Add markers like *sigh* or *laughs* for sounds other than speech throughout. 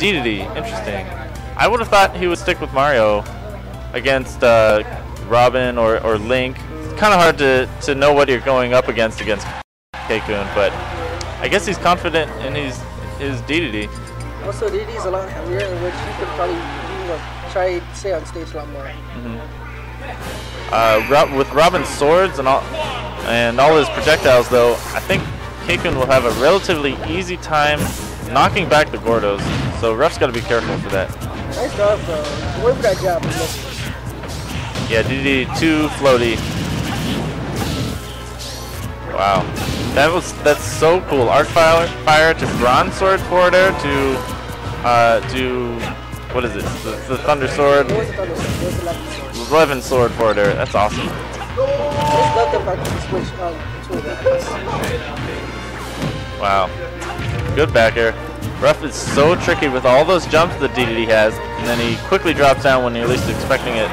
DDD, interesting. I would have thought he would stick with Mario against uh, Robin or, or Link. It's kind of hard to, to know what you're going up against against K-Coon, but I guess he's confident in his, his DDD. Also, is a lot heavier, which he could probably you know, try to stay on stage a lot more. Uh, Ro- with Robin's swords and all, and all his projectiles, though, I think K-Coon will have a relatively easy time knocking back the Gordos. So Ruff's got to be careful for that. Nice job, bro. Wait for that jab. Yeah, DD too floaty. Wow, that was that's so cool. Arc fire, fire to bronze sword forward air to uh to what is it? The, the thunder sword, It was a thunder sword. It was a Levin sword. eleven sword forward air. That's awesome. I just love the fact that he switched um. Wow, good back air. Ruff is so tricky with all those jumps that DDD has, and then he quickly drops down when you're least expecting it,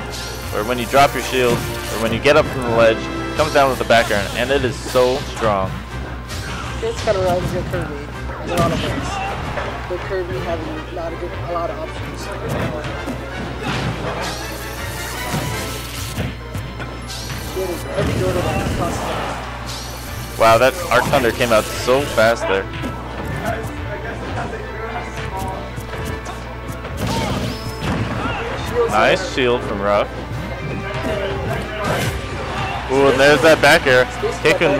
or when you drop your shield, or when you get up from the ledge, comes down with the back air, and it is so strong. This kind of reminds me of Kirby in a lot of ways. With Kirby having a lot of, good, a lot of options. Every Jordan that crosses Wow, that Arc Thunder came out so fast there. Nice shield from Ruff. Ooh, and there's that back air. K-Coon,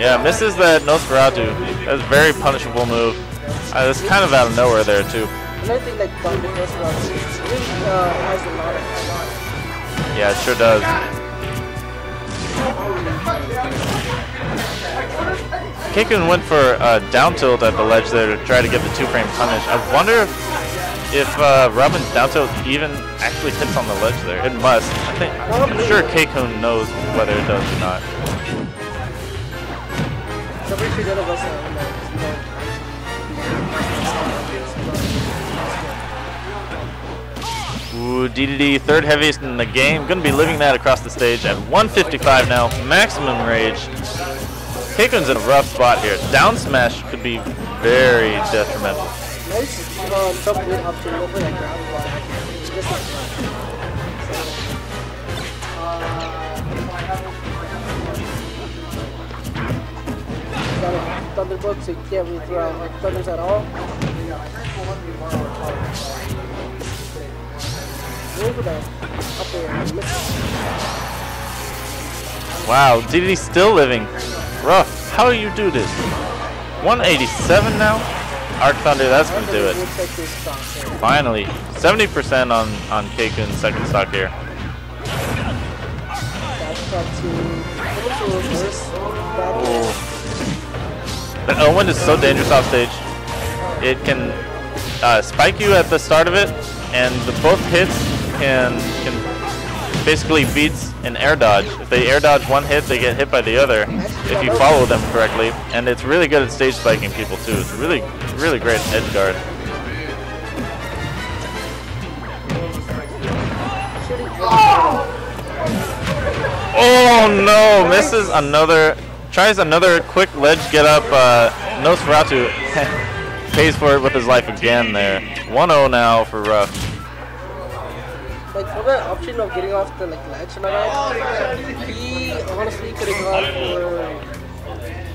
yeah, misses that Nosferatu. That's a very punishable move. Uh, it's kind of out of nowhere there, too. Another thing like Thunder does for it really uh, has a lot of. Yeah, it sure does. K-Coon went for uh, down tilt at the ledge there to try to get the two frame punish. I wonder if, if uh, Robin's down tilt even actually hits on the ledge there. It must. I think, I'm sure K-Coon knows whether it does or not. Ooh, DDD, third heaviest in the game. Gonna be living that across the stage at 155 now. Maximum rage. K-Coon's in a rough spot here. Down smash could be very detrimental. Um, mid up to for that grab block. Just like Got a Thunderbolt, so you can't really throw out like thunders at all. For the up. Miss. Wow, DDD still living. Rough. How do you do this? 187 now? Arc Thunder, that's gonna do it. We'll take this stock there. Finally. 70% on, on K-Coon's second stock here. That's got to almost a reverse. Back air. But Owen is so dangerous off stage. It can uh, spike you at the start of it, and the both hits can can basically beats an air dodge. If they air dodge one hit, they get hit by the other. If you follow them correctly, and it's really good at stage spiking people too. It's really really great edge guard. Oh no! Misses another. Tries another quick ledge get up. Uh, Nosferatu *laughs* pays for it with his life again there. 1-0 now for Ruff. like for the option of getting off the like ledge and all that, he honestly could have gone for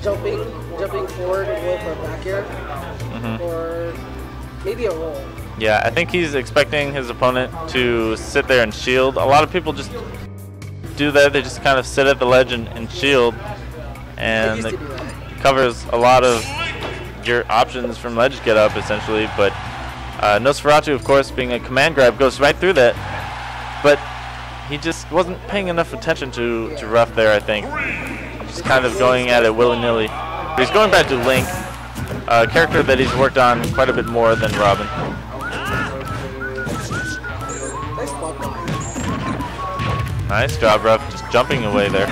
jumping, jumping forward for a back air, Mm-hmm. or maybe a roll. Yeah, I think he's expecting his opponent to sit there and shield. A lot of people just do that. They just kind of sit at the ledge and, and shield, and it to do that. covers a lot of your options from ledge get up essentially. But uh, Nosferatu, of course, being a command grab, goes right through that. But he just wasn't paying enough attention to, to Ruff there, I think. Just kind of going at it willy-nilly. He's going back to Link, a character that he's worked on quite a bit more than Robin. Nice job, Ruff. Just jumping away there.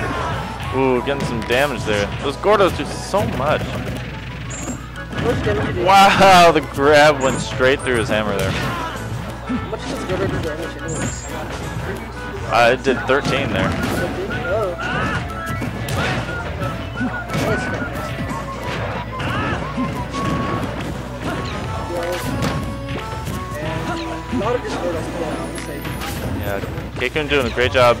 Ooh, getting some damage there. Those Gordos do so much. Wow, the grab went straight through his hammer there. Uh, it did 13 there. Yeah, K-Coon doing a great job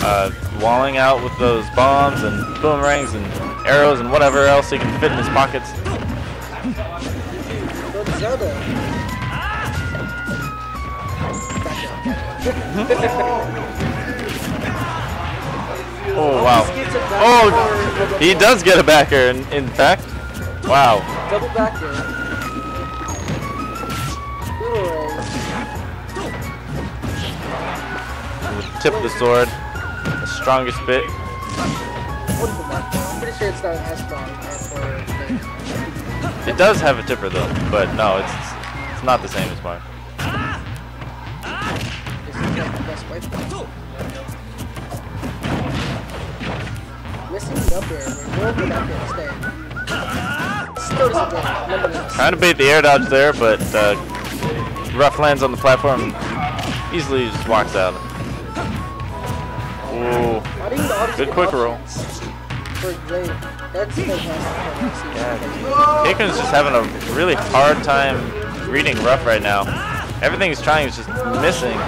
uh, walling out with those bombs and boomerangs and arrows and whatever else he can fit in his pockets. *laughs* Oh wow. Oh, he does get a backer in, in fact. Wow. Double back Tip of the sword. The strongest bit. Wonderful back there. I'm pretty sure it's not as strong as It does have a tipper though, but no, it's it's not the same as mine. This is like the best fight. Missing the up air. We're going for up air instead. Still doesn't get it. Nonetheless. Trying to bait the air dodge there, but uh, Ruff lands on the platform. Easily just walks out. Ooh. I think the audience Good quick roll. For That's fantastic. Yeah. Aiken's just having a really hard time reading Ruff right now. Everything he's trying is just missing.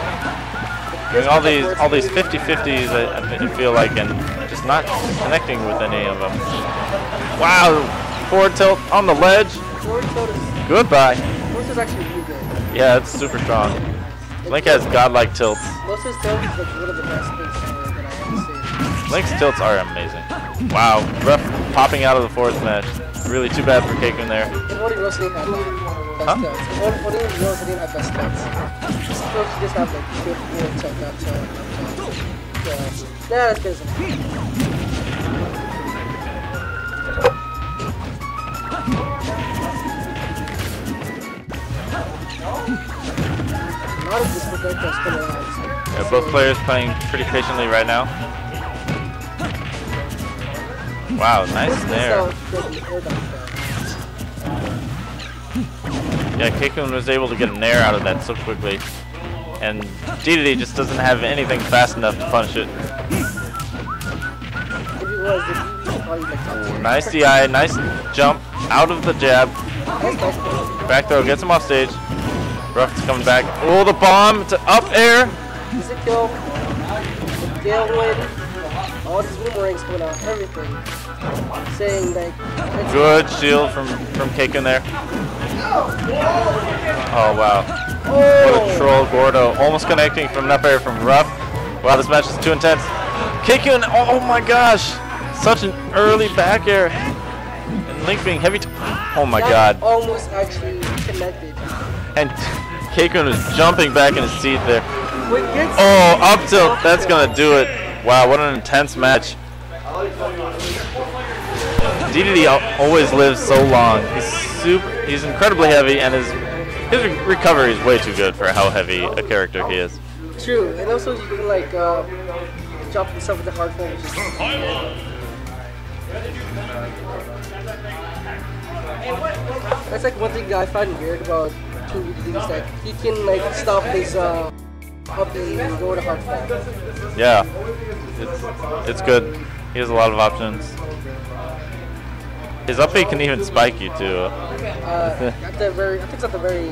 Doing all these all these 50-50s, I, I feel like, and just not connecting with any of them. Wow, forward tilt on the ledge. Forward tilt Goodbye. forward is actually really good. Yeah, it's super strong. Link has godlike tilts. Most of his tilt is like one of the best things Link's tilts are amazing. Wow, Ruff popping out of the forward smash. Really too bad for K-Coon there. And only Rosalie had like, Huh? tilts. And Only, only Rosalie had best tilts. So she just have like good forward tilt, not tilt. So, yeah, that's good. A lot of this projectiles coming out. Yeah, both players playing pretty patiently right now. Air nice there. Yeah, K-Coon was able to get a nair out of that so quickly. And DDD just doesn't have anything fast enough to punish it. If he was, then he would probably like top tier. Nice DI, nice jump out of the jab. Nice, nice play. Back throw gets him off stage. Ruff's coming back. Oh, the bomb to up air. Is it kill? The tailwind. All these boomerangs coming out, everything. Saying like, Good shield from from K-Coon there. Oh wow. What a oh, troll Gordo. Almost connecting from up air from Ruff. Wow, this match is too intense. K-Coon, oh, oh my gosh. Such an early back air. And Link being heavy. Oh my that god. Almost actually connected. And K-Coon is jumping back in his seat there. When it gets Oh, up tilt. That's gonna do it. Wow, what an intense match. DDD always lives so long. He's super. He's incredibly heavy, and his his re- recovery is way too good for how heavy a character he is. true, and also you can like uh, jump himself with the hard form, which is That's like one thing I find weird about two is that he can like stop his uh up and go to hard form. Yeah, it's it's good. He has a lot of options. His up B can even spike you too. Uh, at the very, I think it's at the very.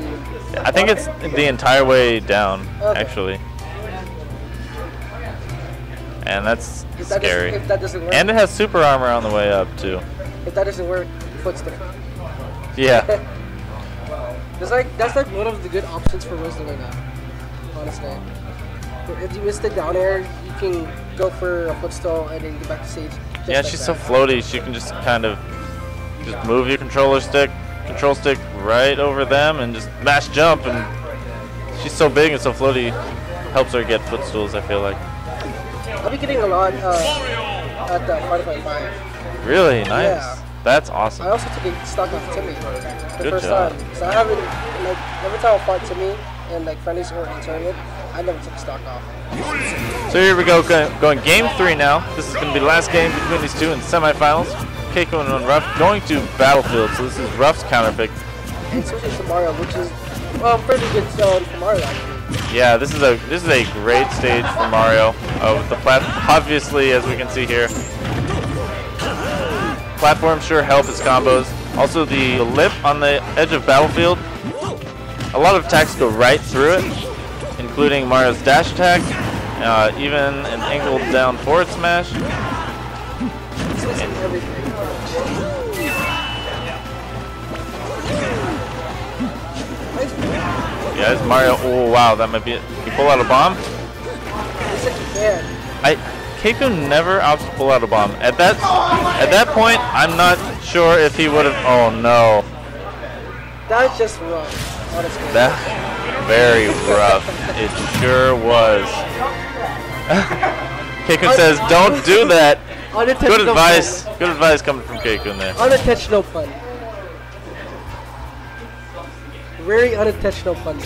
I think it's the entire way down, Okay. actually. And that's If that scary. If that doesn't work, And it has super armor on the way up too. if that doesn't work, footstep. Yeah. *laughs* That's like that's like one of the good options for Rosalina, honestly. If you miss the down air, you can go for a footstool and then get back to stage. Yeah, like she's so floaty. She can just kind of just move your controller stick, control stick right over them, and just mash jump. And she's so big and so floaty, helps her get footstools. I feel like. I'll be getting a lot uh, at the Fight 5. Really nice. Yeah. That's awesome. I also took a stock off Timmy the Good first job. time. So I haven't like every time I fought Timmy and like friendlies or in tournament, I never took a stock off. So here we go, go- going game three now. This is going to be the last game between these two in semifinals. K-Coon and Ruff going to Battlefield. So this is Ruff's counter pick. And switching to Mario, which is well pretty good zone for Mario actually. Yeah, this is a this is a great stage for Mario. Uh, with the plat, obviously, as we can see here, Platform sure help his combos. Also, the lip on the edge of Battlefield, a lot of attacks go right through it, including Mario's dash attack, uh, even an angled down forward smash. Yeah, it's Mario. Oh wow, that might be it. He pull out a bomb. It's like bad. I K-Coon never opts to pull out a bomb. At that at that point, I'm not sure if he would have. Oh no, That's just rough, honestly. that very rough. It sure was. *laughs* K-Coon says, "Don't do that." Unintentional Good advice. Pun. Good advice coming from K-Coon there. Unintentional pun. Very unintentional pun.